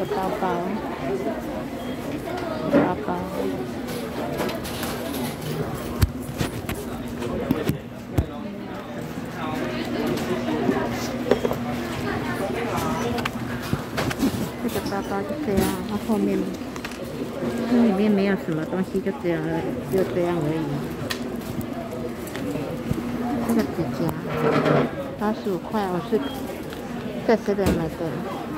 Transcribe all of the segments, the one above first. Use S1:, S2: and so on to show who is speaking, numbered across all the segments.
S1: 个包包，包包。这个包包就这样，它后面这里面没有什么东西，就这样，就这样而已。这个指甲八十五块，我是在这边买的。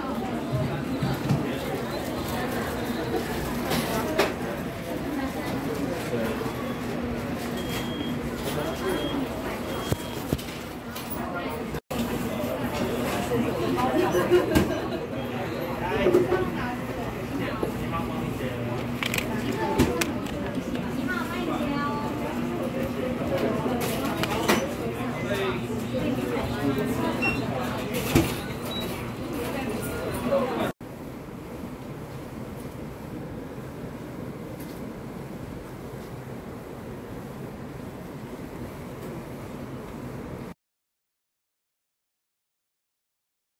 S1: Đây.